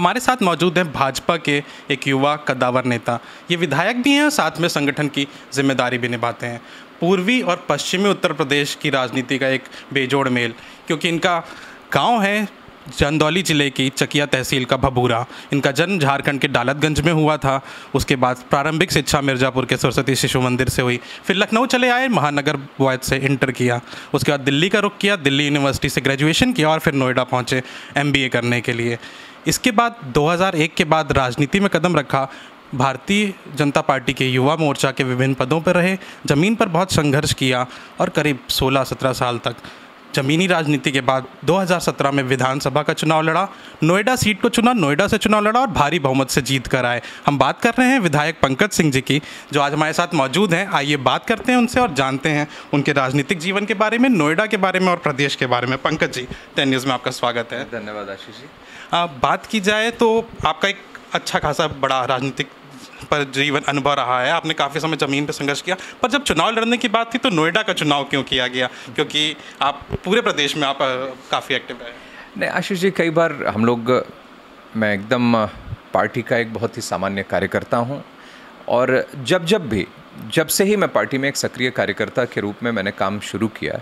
हमारे साथ मौजूद हैं भाजपा के एक युवा कद्दावर नेता। ये विधायक भी हैं और साथ में संगठन की ज़िम्मेदारी भी निभाते हैं। पूर्वी और पश्चिमी उत्तर प्रदेश की राजनीति का एक बेजोड़ मेल, क्योंकि इनका गाँव है चंदौली ज़िले की चकिया तहसील का भभूरा इनका जन्म झारखंड के डालतगंज में हुआ था। उसके बाद प्रारंभिक शिक्षा मिर्ज़ापुर के सरस्वती शिशु मंदिर से हुई। फिर लखनऊ चले आए, महानगर बॉयज़ से इंटर किया। उसके बाद दिल्ली का रुख किया, दिल्ली यूनिवर्सिटी से ग्रेजुएशन किया और फिर नोएडा पहुँचे एम करने के लिए। इसके बाद 2001 के बाद राजनीति में कदम रखा, भारतीय जनता पार्टी के युवा मोर्चा के विभिन्न पदों पर रहे, ज़मीन पर बहुत संघर्ष किया और करीब 16-17 साल तक जमीनी राजनीति के बाद 2017 में विधानसभा का चुनाव लड़ा। नोएडा सीट को चुना नोएडा से चुनाव लड़ा और भारी बहुमत से जीत कर आए। हम बात कर रहे हैं विधायक पंकज सिंह जी की जो आज हमारे साथ मौजूद हैं। आइए बात करते हैं उनसे और जानते हैं उनके राजनीतिक जीवन के बारे में नोएडा के बारे में और प्रदेश के बारे में। पंकज जी टेन न्यूज़ में आपका स्वागत है। धन्यवाद आशीष जी। बात की जाए तो आपका एक अच्छा खासा बड़ा राजनीतिक पर जीवन अनुभव रहा है। आपने काफ़ी समय ज़मीन पर संघर्ष किया, पर जब चुनाव लड़ने की बात थी तो नोएडा का चुनाव क्यों किया गया? क्योंकि आप पूरे प्रदेश में आप काफ़ी एक्टिव है नहीं, आशीष जी, कई बार हम लोग, मैं एकदम पार्टी का एक बहुत ही सामान्य कार्यकर्ता हूँ और जब जब भी, जब से ही मैं पार्टी में एक सक्रिय कार्यकर्ता के रूप में मैंने काम शुरू किया,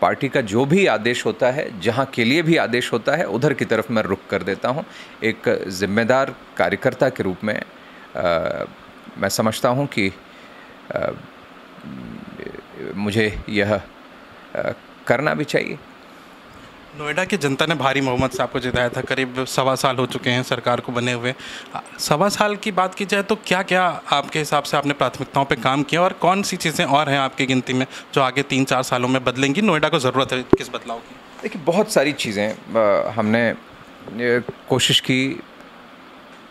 पार्टी का जो भी आदेश होता है, जहाँ के लिए भी आदेश होता है, उधर की तरफ़ मैं रुख कर देता हूँ। एक जिम्मेदार कार्यकर्ता के रूप में मैं समझता हूँ कि आ, मुझे यह आ, करना भी चाहिए। नोएडा की जनता ने भारी मोहम्मद से आपको जिताया था करीब सवा साल हो चुके हैं सरकार को बने हुए। सवा साल की बात की जाए तो क्या क्या आपके हिसाब से आपने प्राथमिकताओं पे काम किया और कौन सी चीज़ें और हैं आपकी गिनती में जो आगे तीन चार सालों में बदलेंगी? नोएडा को ज़रूरत है किस बदलाव की? देखिए बहुत सारी चीज़ें हमने कोशिश की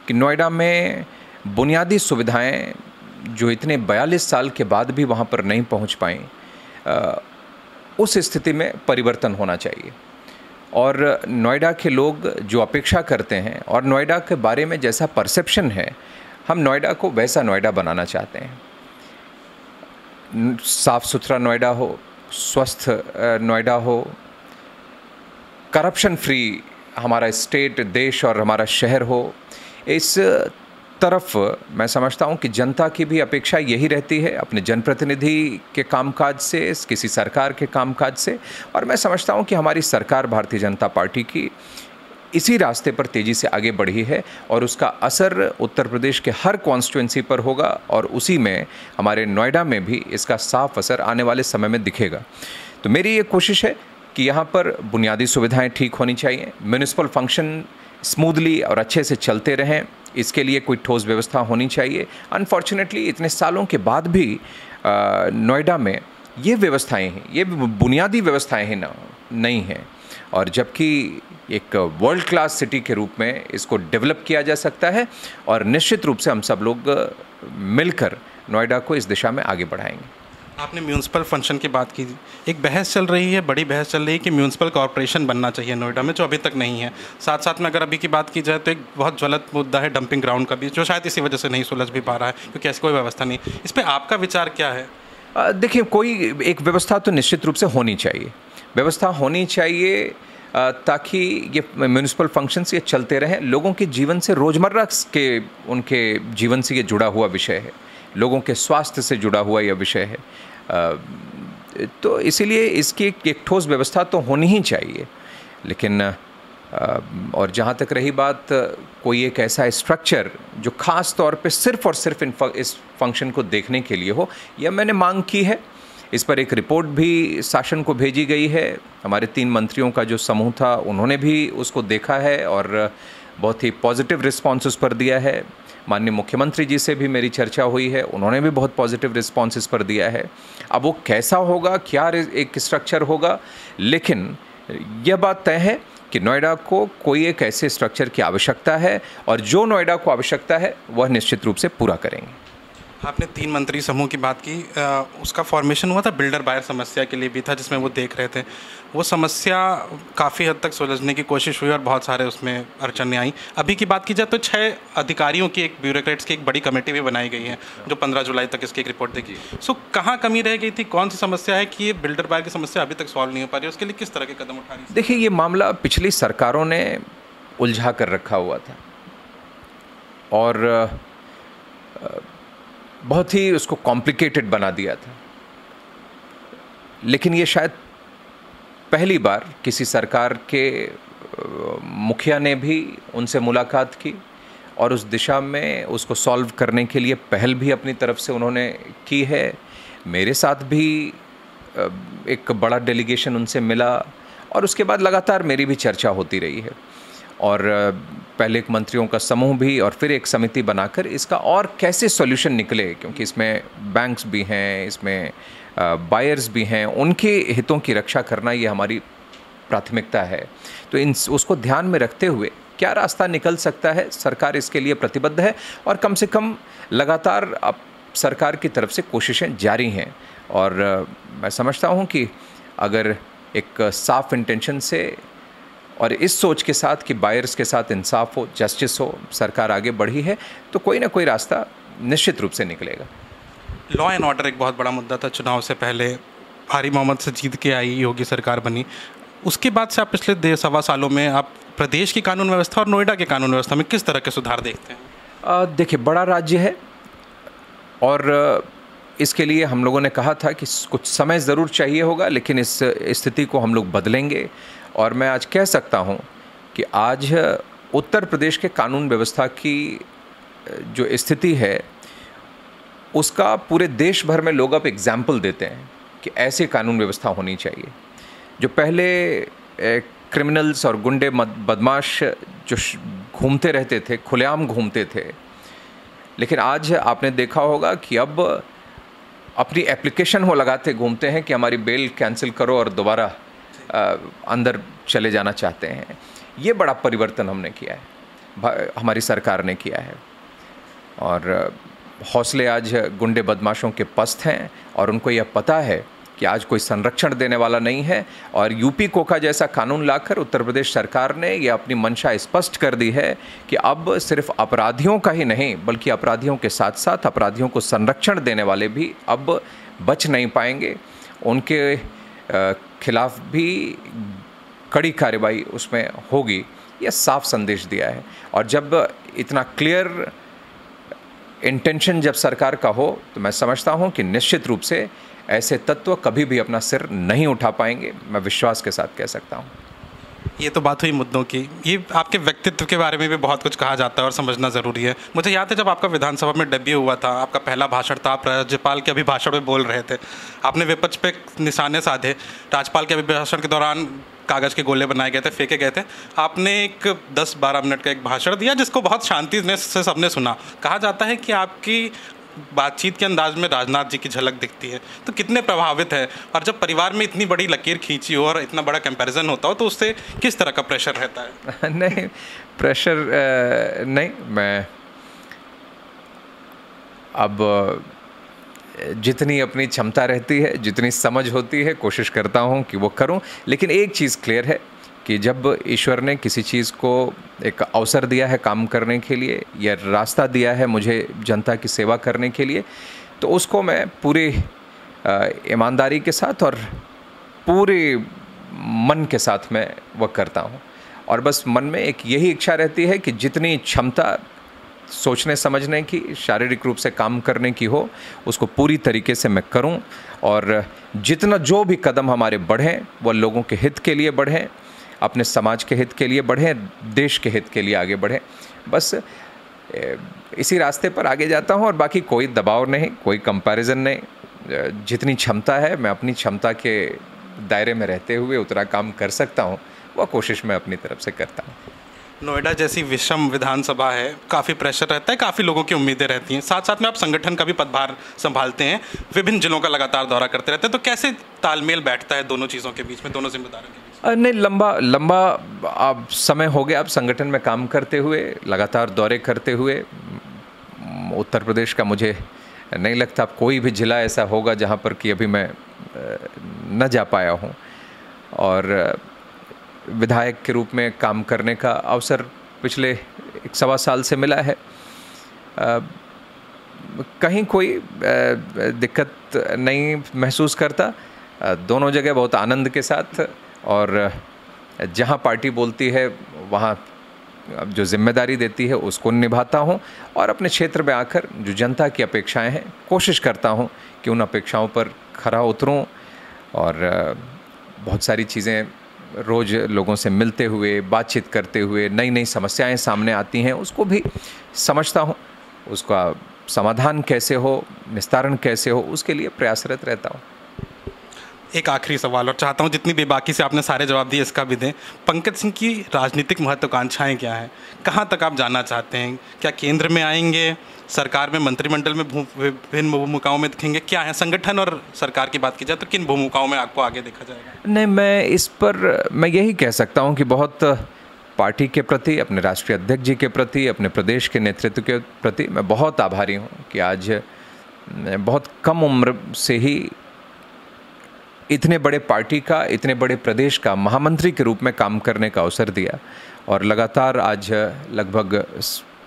कि नोएडा में बुनियादी सुविधाएँ जो इतने 42 साल के बाद भी वहाँ पर नहीं पहुँच पाई उस स्थिति में परिवर्तन होना चाहिए। और नोएडा के लोग जो अपेक्षा करते हैं, और नोएडा के बारे में जैसा परसेप्शन है, हम नोएडा को वैसा नोएडा बनाना चाहते हैं। साफ़ सुथरा नोएडा हो, स्वस्थ नोएडा हो, करप्शन फ्री हमारा स्टेट, देश और हमारा शहर हो, इस तरफ़, मैं समझता हूँ कि जनता की भी अपेक्षा यही रहती है, अपने जनप्रतिनिधि के कामकाज से, किसी सरकार के कामकाज से, और मैं समझता हूँ कि हमारी सरकार भारतीय जनता पार्टी की इसी रास्ते पर तेज़ी से आगे बढ़ी है, और उसका असर उत्तर प्रदेश के हर कॉन्स्टिट्यूंसी पर होगा, और उसी में हमारे नोएडा में भी इसका साफ़ असर आने वाले समय में दिखेगा। तो मेरी ये कोशिश है कि यहाँ पर बुनियादी सुविधाएँ ठीक होनी चाहिए म्यूनिसिपल फ़ंक्शन स्मूथली और अच्छे से चलते रहें। इसके लिए कोई ठोस व्यवस्था होनी चाहिए। अनफॉर्चुनेटली इतने सालों के बाद भी नोएडा में ये व्यवस्थाएँ हैं, ये बुनियादी व्यवस्थाएँ हैं ना, नहीं हैं। और जबकि एक वर्ल्ड क्लास सिटी के रूप में इसको डेवलप किया जा सकता है और निश्चित रूप से हम सब लोग मिलकर नोएडा को इस दिशा में आगे बढ़ाएँगे। आपने म्यूनसिपल फ़ंक्शन की बात की एक बहस चल रही है, बड़ी बहस चल रही है कि म्यूनसिपल कॉरपोरेशन बनना चाहिए नोएडा में, जो अभी तक नहीं है। साथ साथ में अगर अभी की बात की जाए तो एक बहुत ज्वलत मुद्दा है डंपिंग ग्राउंड का भी, जो शायद इसी वजह से नहीं सुलझ भी पा रहा है, क्योंकि ऐसी कोई व्यवस्था नहीं। इस पर आपका विचार क्या है? देखिए, कोई एक व्यवस्था तो निश्चित रूप से होनी चाहिए। व्यवस्था होनी चाहिए ताकि ये म्यूनसिपल फ़ंक्शंस ये चलते रहें। लोगों के जीवन से रोज़मर्रा के, उनके जीवन से ये जुड़ा हुआ विषय है। लोगों के स्वास्थ्य से जुड़ा हुआ यह विषय है। तो इसीलिए इसकी एक ठोस व्यवस्था तो होनी ही चाहिए। लेकिन और जहाँ तक रही बात, कोई एक ऐसा स्ट्रक्चर जो ख़ास तौर पे सिर्फ़ और सिर्फ़ इन इस फ़ंक्शन को देखने के लिए हो, यह मैंने मांग की है। इस पर एक रिपोर्ट भी शासन को भेजी गई है। हमारे तीन मंत्रियों का जो समूह था, उन्होंने भी उसको देखा है और बहुत ही पॉजिटिव रिस्पॉन्स उस पर दिया है। माननीय मुख्यमंत्री जी से भी मेरी चर्चा हुई है उन्होंने भी बहुत पॉजिटिव रिस्पॉन्स इस पर दिया है। अब वो कैसा होगा क्या एक स्ट्रक्चर होगा? लेकिन यह बात तय है कि नोएडा को कोई एक ऐसे स्ट्रक्चर की आवश्यकता है और जो नोएडा को आवश्यकता है वह निश्चित रूप से पूरा करेंगे। आपने तीन मंत्री समूह की बात की आ, उसका फॉर्मेशन हुआ था बिल्डर बायर समस्या के लिए भी था जिसमें वो देख रहे थे। वो समस्या काफ़ी हद तक सुलझने की कोशिश हुई और बहुत सारे उसमें अड़चने आई। अभी की बात की जाए तो छः अधिकारियों की एक ब्यूरोक्रेट्स की एक बड़ी कमेटी भी बनाई गई है, जो पंद्रह जुलाई तक इसकी एक रिपोर्ट देगी। सो कहाँ कमी रह गई थी? कौन सी समस्या है कि ये बिल्डर बायर की समस्या अभी तक सॉल्व नहीं हो पा रही है? उसके लिए किस तरह के कदम उठा रही देखिए, ये मामला पिछली सरकारों ने उलझा कर रखा हुआ था। और बहुत ही उसको कॉम्प्लिकेटेड बना दिया था। लेकिन ये शायद पहली बार किसी सरकार के मुखिया ने भी उनसे मुलाकात की और उस दिशा में उसको सॉल्व करने के लिए पहल भी अपनी तरफ़ से उन्होंने की है। मेरे साथ भी एक बड़ा डेलीगेशन उनसे मिला और उसके बाद लगातार मेरी भी चर्चा होती रही है। और पहले एक मंत्रियों का समूह भी और फिर एक समिति बनाकर इसका और कैसे सॉल्यूशन निकले? क्योंकि इसमें बैंक्स भी हैं, इसमें बायर्स भी हैं, उनके हितों की रक्षा करना ये हमारी प्राथमिकता है। तो इन उसको ध्यान में रखते हुए क्या रास्ता निकल सकता है? सरकार इसके लिए प्रतिबद्ध है और कम से कम लगातार अब सरकार की तरफ़ से कोशिशें जारी हैं। और मैं समझता हूँ कि अगर एक साफ़ इंटेंशन से और इस सोच के साथ कि बायर्स के साथ इंसाफ हो जस्टिस हो सरकार आगे बढ़ी है तो कोई ना कोई रास्ता निश्चित रूप से निकलेगा। लॉ एंड ऑर्डर एक बहुत बड़ा मुद्दा था। चुनाव से पहले आरी मोहम्मद से जीत के आई योगी सरकार बनी। उसके बाद से आप पिछले डेढ़ सवा सालों में आप प्रदेश की कानून व्यवस्था और नोएडा के कानून व्यवस्था में किस तरह के सुधार देखते हैं? देखिए बड़ा राज्य है और इसके लिए हम लोगों ने कहा था कि कुछ समय ज़रूर चाहिए होगा लेकिन इस स्थिति को हम लोग बदलेंगे। और मैं आज कह सकता हूँ कि आज उत्तर प्रदेश के कानून व्यवस्था की जो स्थिति है, उसका पूरे देश भर में लोग अब एग्ज़ाम्पल देते हैं कि ऐसे कानून व्यवस्था होनी चाहिए। जो पहले क्रिमिनल्स और गुंडे बदमाश जो घूमते रहते थे, खुलेआम घूमते थे, लेकिन आज आपने देखा होगा कि अब अपनी एप्लीकेशन वो लगाते घूमते हैं कि हमारी बेल कैंसिल करो और दोबारा अंदर चले जाना चाहते हैं। ये बड़ा परिवर्तन हमने किया है। हमारी सरकार ने किया है। और हौसले आज गुंडे बदमाशों के पस्त हैं और उनको यह पता है कि आज कोई संरक्षण देने वाला नहीं है और यूपी कोका जैसा कानून लाकर उत्तर प्रदेश सरकार ने यह अपनी मंशा स्पष्ट कर दी है कि अब सिर्फ़ अपराधियों का ही नहीं, बल्कि अपराधियों के साथ साथ अपराधियों को संरक्षण देने वाले भी अब बच नहीं पाएँगे। उनके खिलाफ भी कड़ी कार्रवाई उसमें होगी, यह साफ़ संदेश दिया है। और जब इतना क्लियर इंटेंशन जब सरकार का हो तो मैं समझता हूँ कि निश्चित रूप से ऐसे तत्व कभी भी अपना सिर नहीं उठा पाएँगे। मैं विश्वास के साथ कह सकता हूँ। ये तो बात हुई मुद्दों की। ये आपके व्यक्तित्व के बारे में भी बहुत कुछ कहा जाता है और समझना ज़रूरी है। मुझे याद है जब आपका विधानसभा में डेब्यू हुआ था, आपका पहला भाषण था, आप राज्यपाल के अभिभाषण में बोल रहे थे। आपने विपक्ष पे निशाने साधे, राज्यपाल के अभिभाषण के दौरान कागज़ के गोले बनाए गए थे, फेंके गए थे। आपने एक 10-12 मिनट का एक भाषण दिया जिसको बहुत शांति से सबने सुना। कहा जाता है कि आपकी बातचीत के अंदाज में राजनाथ जी की झलक दिखती है। तो कितने प्रभावित है? और जब परिवार में इतनी बड़ी लकीर खींची हो और इतना बड़ा कंपैरिजन होता हो तो उससे किस तरह का प्रेशर रहता है? नहीं प्रेशर नहीं, मैं अब जितनी अपनी क्षमता रहती है, जितनी समझ होती है, कोशिश करता हूँ कि वो करूँ। लेकिन एक चीज़ क्लियर है कि जब ईश्वर ने किसी चीज़ को एक अवसर दिया है काम करने के लिए या रास्ता दिया है मुझे जनता की सेवा करने के लिए तो उसको मैं पूरी ईमानदारी के साथ और पूरे मन के साथ मैं वह करता हूँ। और बस मन में एक यही इच्छा रहती है कि जितनी क्षमता सोचने, समझने की, शारीरिक रूप से काम करने की हो, उसको पूरी तरीके से मैं करूँ। और जितना जो भी कदम हमारे बढ़ें, वह लोगों के हित के लिए बढ़ें। अपने समाज के हित के लिए बढ़ें, देश के हित के लिए आगे बढ़ें। बस इसी रास्ते पर आगे जाता हूँ और बाकी कोई दबाव नहीं, कोई कंपैरिजन नहीं। जितनी क्षमता है, मैं अपनी क्षमता के दायरे में रहते हुए उतना काम कर सकता हूँ। वह कोशिश मैं अपनी तरफ़ से करता हूँ। नोएडा जैसी विषम विधानसभा है, काफ़ी प्रेशर रहता है, काफ़ी लोगों की उम्मीदें रहती हैं। साथ साथ में आप संगठन का भी पदभार संभालते हैं, विभिन्न जिलों का लगातार दौरा करते रहते हैं तो कैसे तालमेल बैठता है दोनों चीज़ों के बीच में, दोनों जिम्मेदारों के नहीं, लंबा लंबा, अब समय हो गया, अब संगठन में काम करते हुए, लगातार दौरे करते हुए उत्तर प्रदेश का मुझे नहीं लगता, अब कोई भी ज़िला ऐसा होगा जहाँ पर कि अभी मैं न जा पाया हूँ। और विधायक के रूप में काम करने का अवसर पिछले एक सवा साल से मिला है। कहीं कोई दिक्कत नहीं महसूस करता। दोनों जगह बहुत आनंद के साथ। और जहाँ पार्टी बोलती है, वहाँ जो ज़िम्मेदारी देती है, उसको निभाता हूँ और अपने क्षेत्र में आकर जो जनता की अपेक्षाएँ हैं, कोशिश करता हूँ कि उन अपेक्षाओं पर खरा उतरूँ और बहुत सारी चीज़ें रोज़ लोगों से मिलते हुए, बातचीत करते हुए नई नई समस्याएँ सामने आती हैं, उसको भी समझता हूँ। उसका समाधान कैसे हो, निस्तारण कैसे हो, उसके लिए प्रयासरत रहता हूँ। एक आखिरी सवाल, और चाहता हूँ जितनी बेबाकी से आपने सारे जवाब दिए इसका भी दें। पंकज सिंह की राजनीतिक महत्वाकांक्षाएँ क्या हैं? कहाँ तक आप जाना चाहते हैं? क्या केंद्र में आएँगे? सरकार में, मंत्रिमंडल में विभिन्न भूमिकाओं में दिखेंगे? क्या है संगठन और सरकार की बात की जाए तो किन भूमिकाओं में आपको आगे देखा जाएगा? नहीं, मैं इस पर, मैं यही कह सकता हूँ कि बहुत पार्टी के प्रति, अपने राष्ट्रीय अध्यक्ष जी के प्रति, अपने प्रदेश के नेतृत्व के प्रति मैं बहुत आभारी हूँ कि आज बहुत कम उम्र से ही इतने बड़े पार्टी का, इतने बड़े प्रदेश का, महामंत्री के रूप में काम करने का अवसर दिया। और लगातार आज लगभग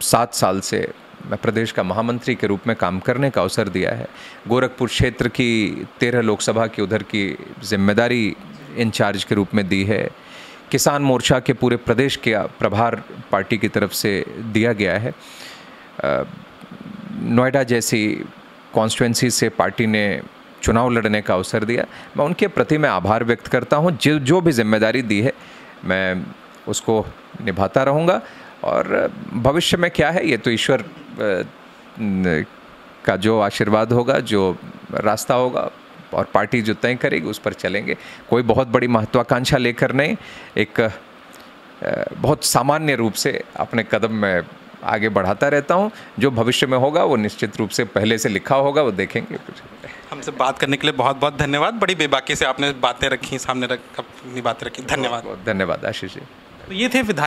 सात साल से मैं प्रदेश का महामंत्री के रूप में काम करने का अवसर दिया है। गोरखपुर क्षेत्र की तेरह लोकसभा की उधर की ज़िम्मेदारी इंचार्ज के रूप में दी है। किसान मोर्चा के पूरे प्रदेश के प्रभार पार्टी की तरफ़ से दिया गया है। नोएडा जैसी कॉन्स्टिट्युएंसी से पार्टी ने चुनाव लड़ने का अवसर दिया। मैं उनके प्रति मैं आभार व्यक्त करता हूँ। जो जो भी ज़िम्मेदारी दी है, मैं उसको निभाता रहूँगा। और भविष्य में क्या है, ये तो ईश्वर का जो आशीर्वाद होगा, जो रास्ता होगा, और पार्टी जो तय करेगी, उस पर चलेंगे। कोई बहुत बड़ी महत्वाकांक्षा लेकर नहीं, एक बहुत सामान्य रूप से अपने कदम में आगे बढ़ाता रहता हूँ। जो भविष्य में होगा, वो निश्चित रूप से पहले से लिखा होगा, वो देखेंगे। हमसे बात करने के लिए बहुत बहुत धन्यवाद। बड़ी बेबाकी से आपने बातें रखी सामने रख अपनी बातें रखी। धन्यवाद। धन्यवाद आशीष जी। तो ये थे विधायक।